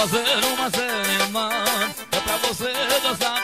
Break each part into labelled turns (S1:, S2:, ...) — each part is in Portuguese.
S1: fazer uma cena É pra você dançar.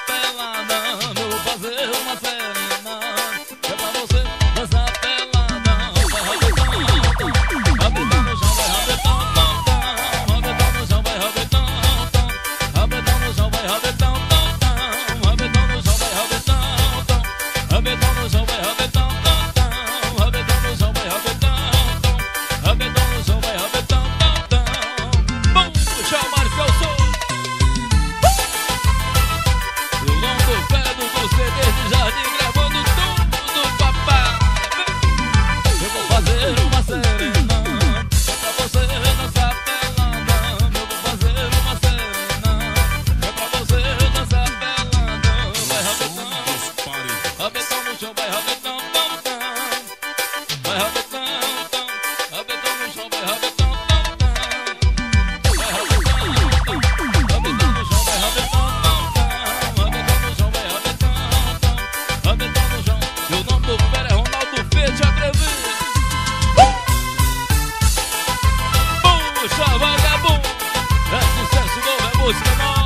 S1: Acabou. É sucesso novo, é música nova.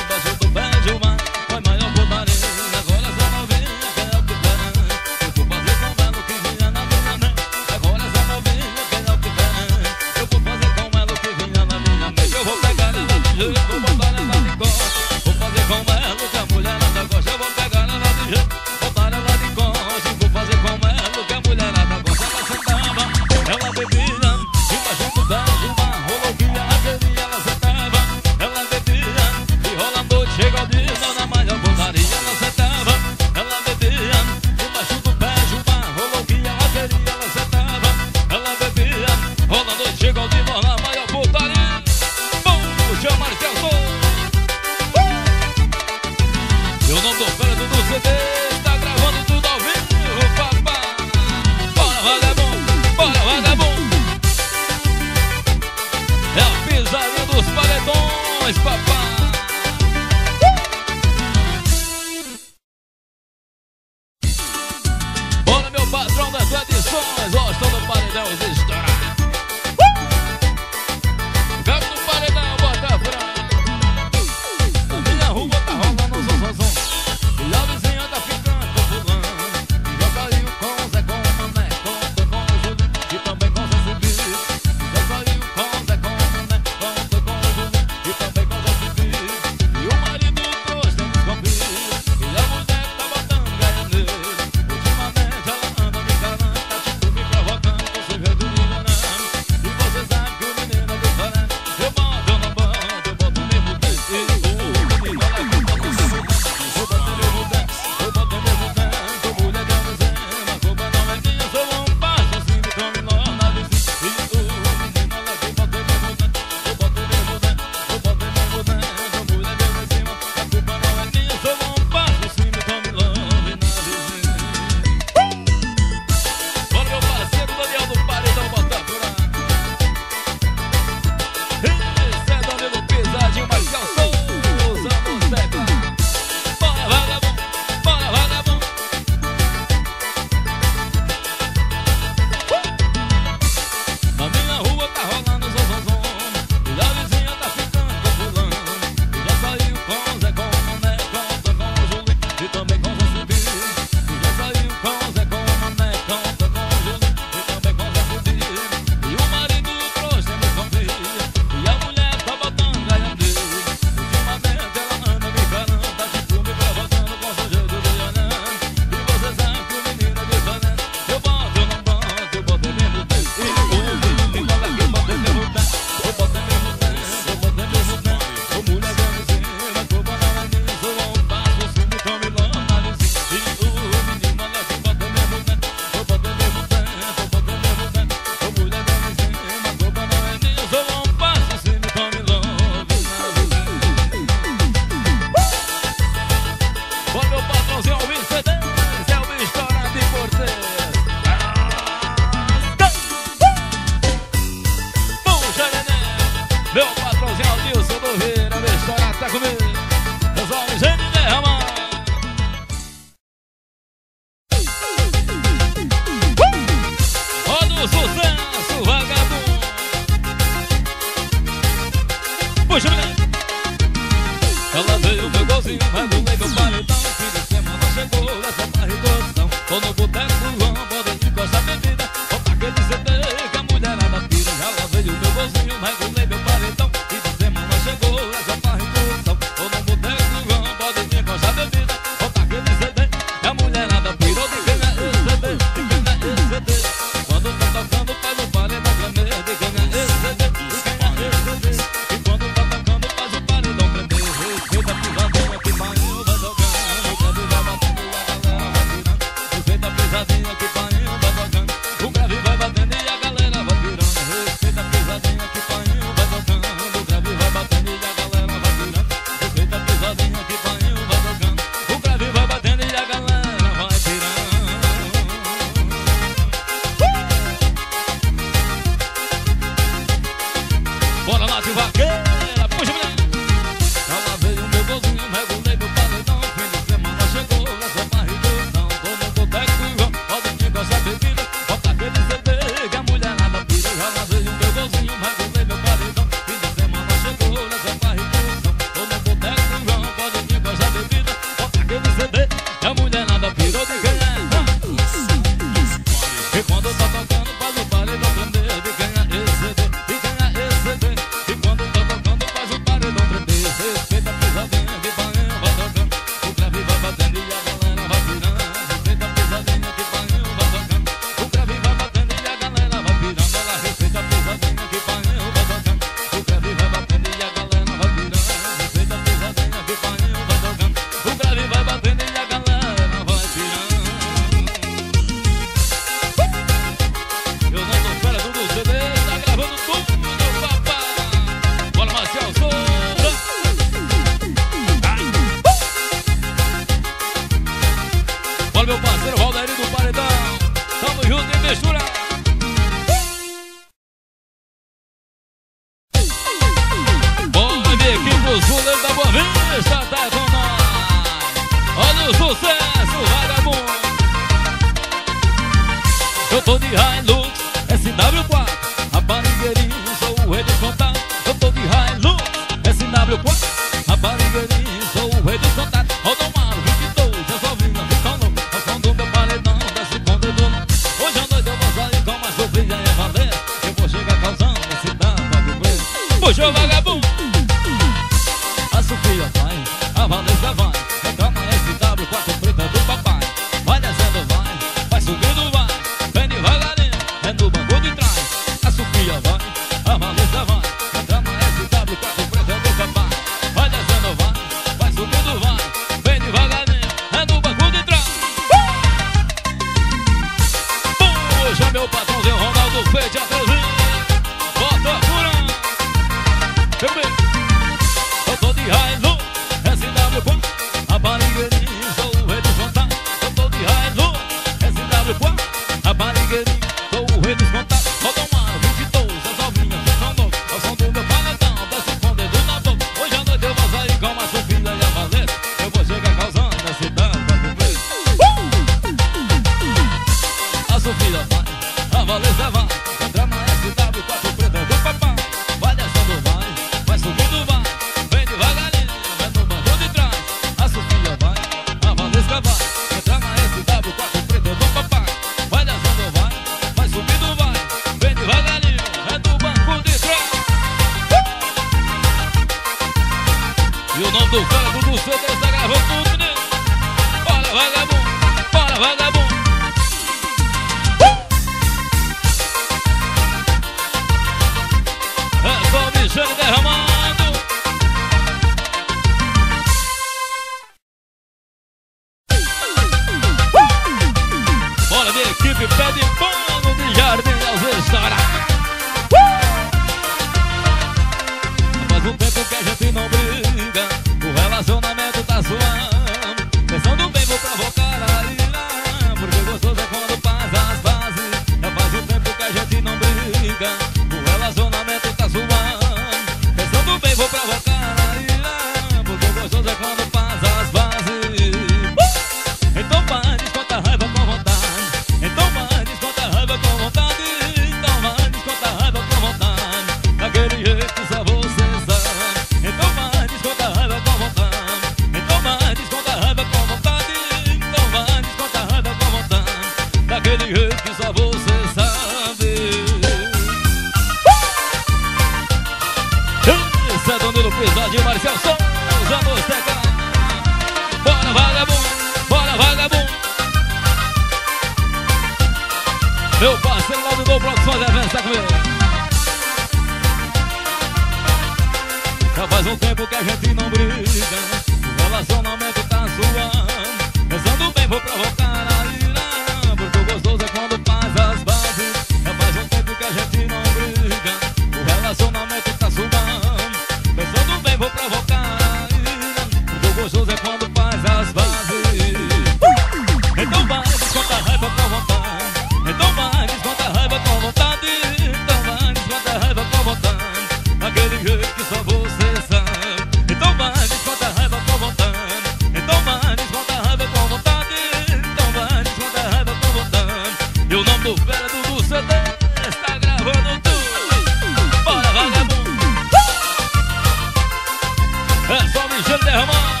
S1: Alexandre Derramar.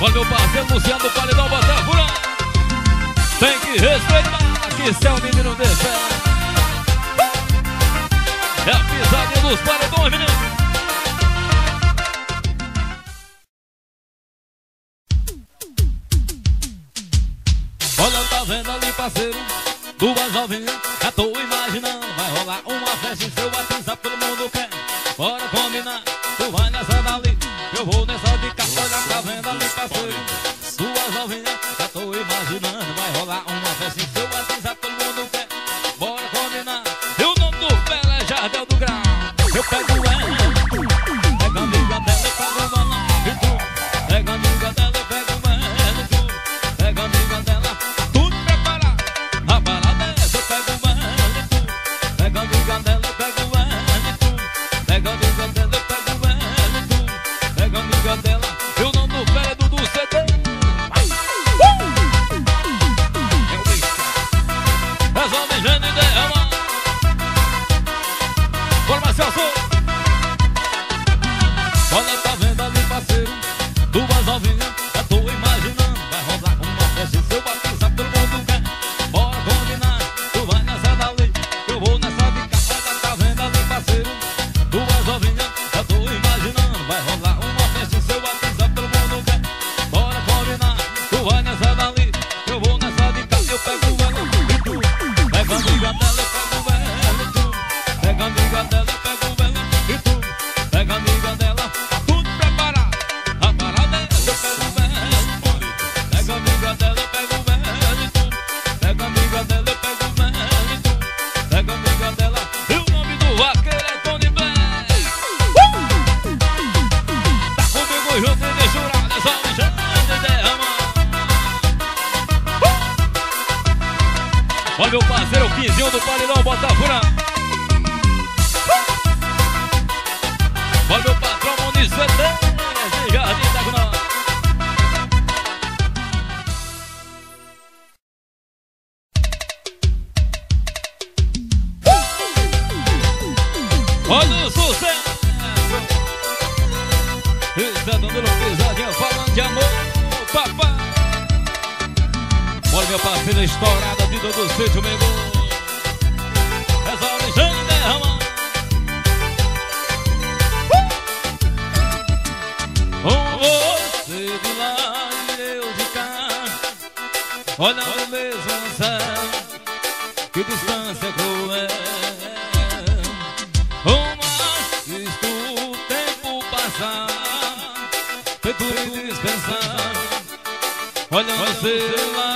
S1: Olha meu parceiro Luciano Paredão botar por. Tem que respeitar que céu menino desse. É a pisadinha dos paredões, menino. Olha, tá vendo ali, parceiro? Duas jovens, já tô imaginando. Vai rolar uma festa em seu
S2: WhatsApp, todo mundo quer. Bora combinar. Bond. Olha o mesmo céu Que distância cruel. Mas visto o tempo passar feito lhe dispensar Olha o seu lado.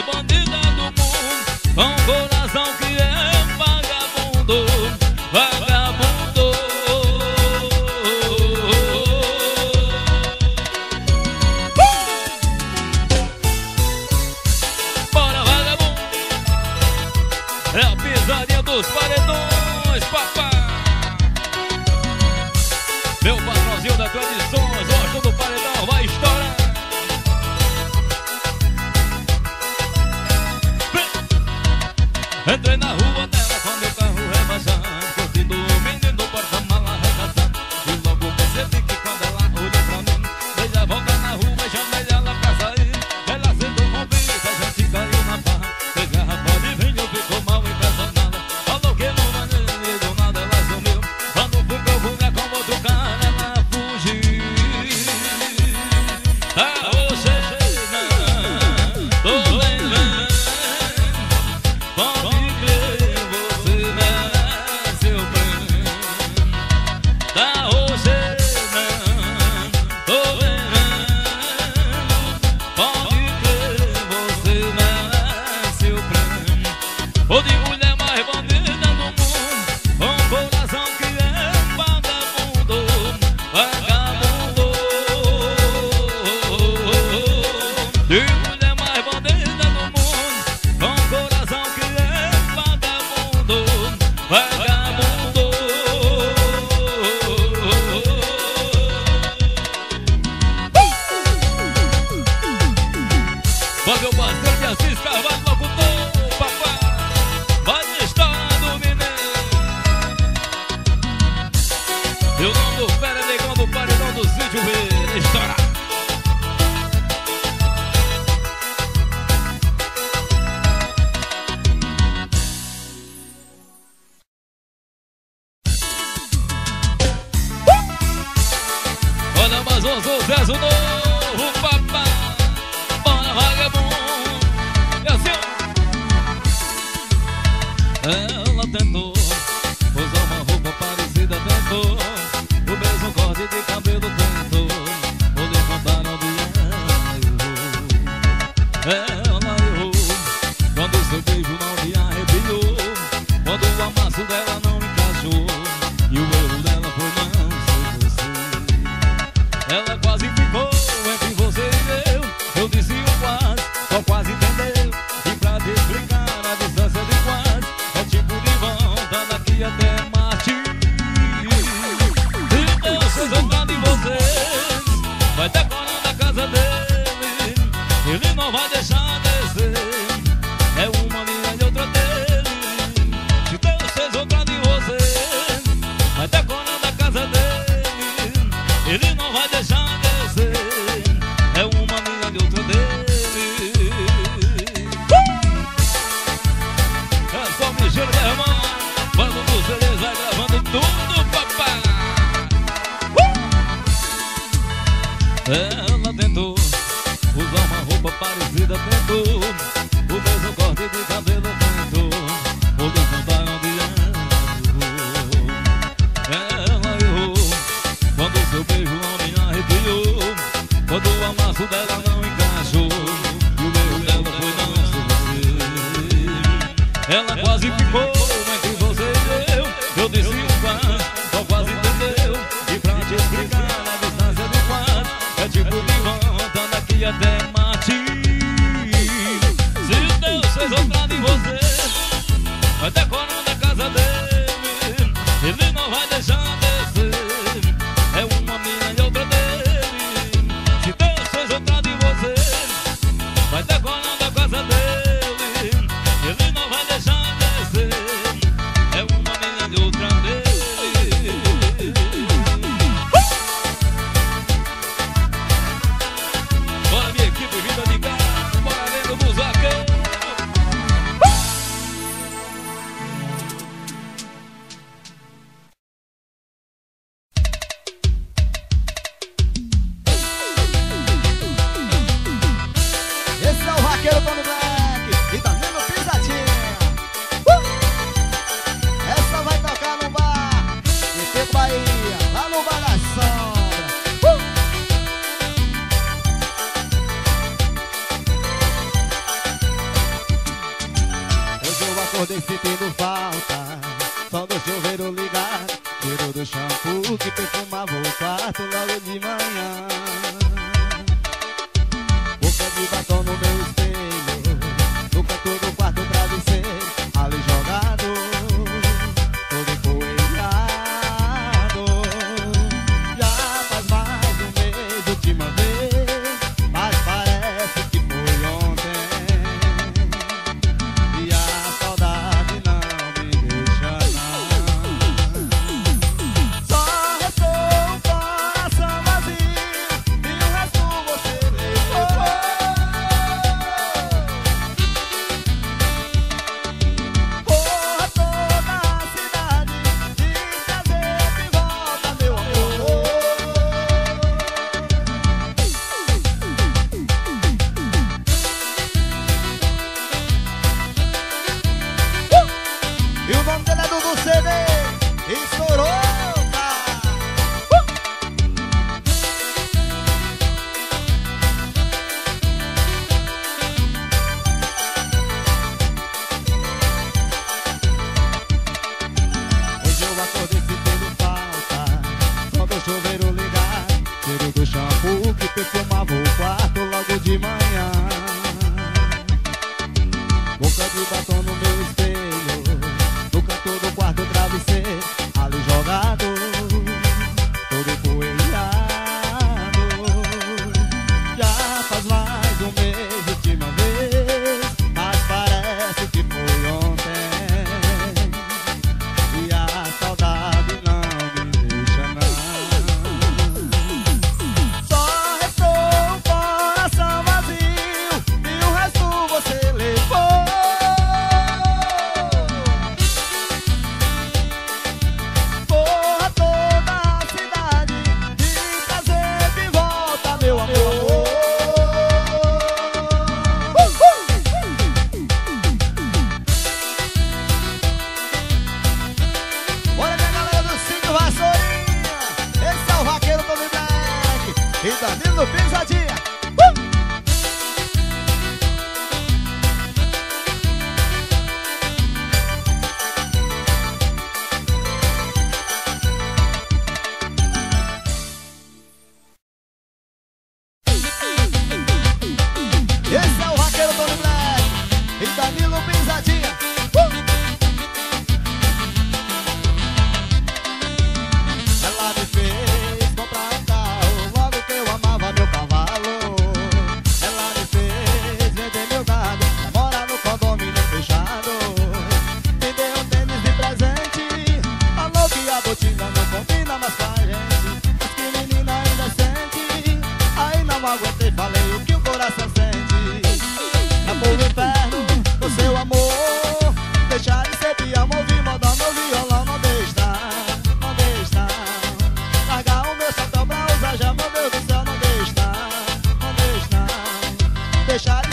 S2: mais bandida é do mundo. 2 cállate. Vai decorando special.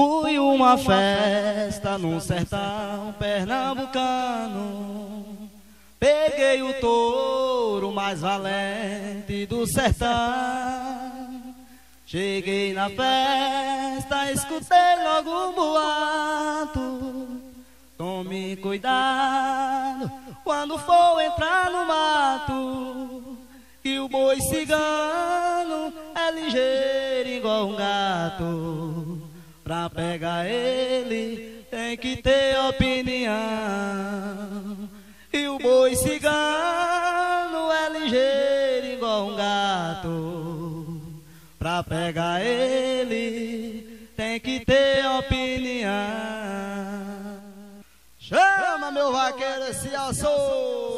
S2: Fui uma festa num sertão pernambucano. Peguei o touro mais valente do sertão. Cheguei na festa, escutei logo um boato. Tome cuidado quando for entrar no mato, que o boi cigano é, é ligeiro igual um gato. Pra pegar ele tem que ter opinião. E o boi cigano é ligeiro igual um gato. Pra pegar ele tem que ter opinião. Chama meu vaqueiro se assou.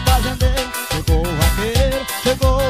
S2: fazendeiro, chegou o vaqueiro, chegou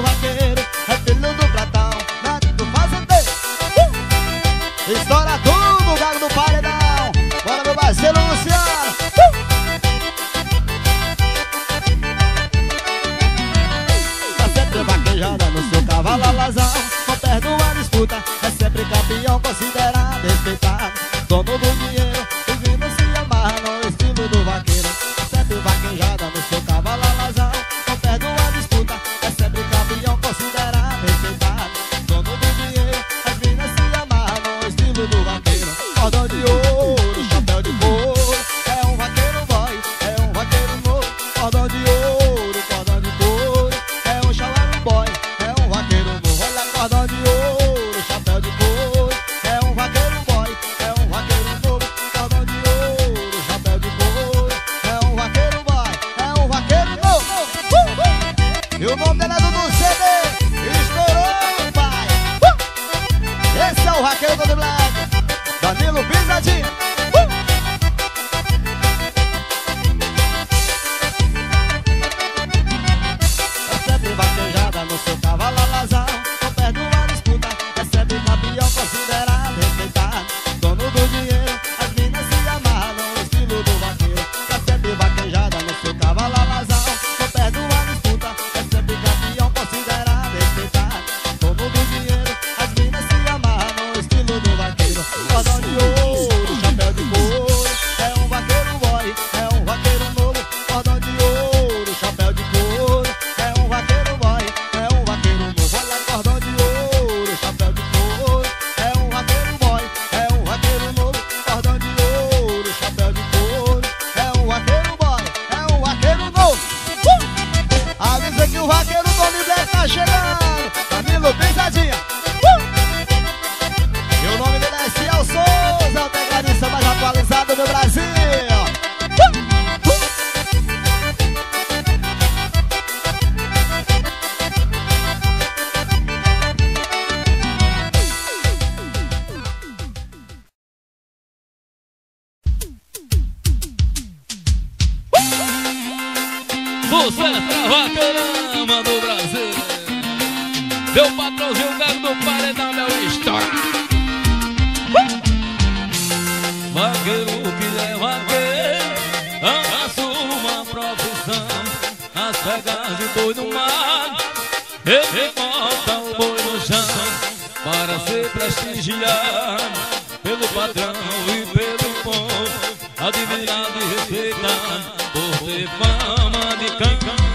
S1: fama